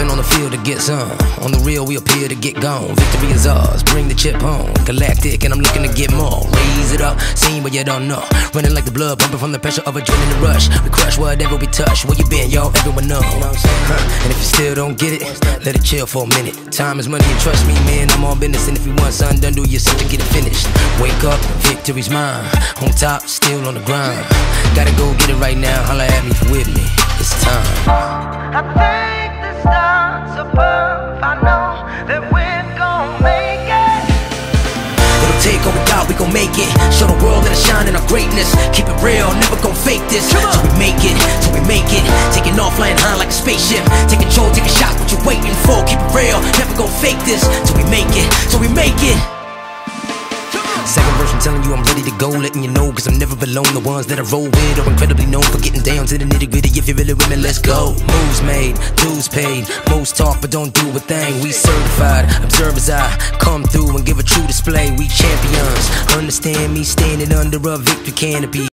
sun. On the field to get some. On the real, we appear to get gone. Victory is ours, bring the chip home. Galactic, and I'm looking to get more. Raise it up, seen but you don't know. Running like the blood, pumping from the pressure of adrenaline rush. We crush whatever we touch. Where you been, yo? Everyone know. Huh. And if you still don't get it, let it chill for a minute. Time is money, and trust me, man, I'm on business. And if you want something done, do yourself to get it finished. Wake up, victory's mine. On top, still on the grind. Gotta go get it right now. Holla at me if you with me. It's time. I thank the stars above. I know that we're gonna make it. It'll take all we got, we gon' make it. Show the world that I shine in our greatness. Keep it real, never gon' fake this. Till we make it, till we make it. Taking off, flying high like a spaceship. Take control, take a shot, what you waiting for? Keep it real, never gon' fake this. Till we make it, till we make it. Second verse, I'm telling you I'm ready to go, letting you know, cause I'm never alone. The ones that I roll with are incredibly known for getting down to the nitty gritty. If you're really with me, let's go. Moves made, dues paid. Most talk, but don't do a thing. We certified, observers I come through and give a true display. We champions. Understand me standing under a victory canopy.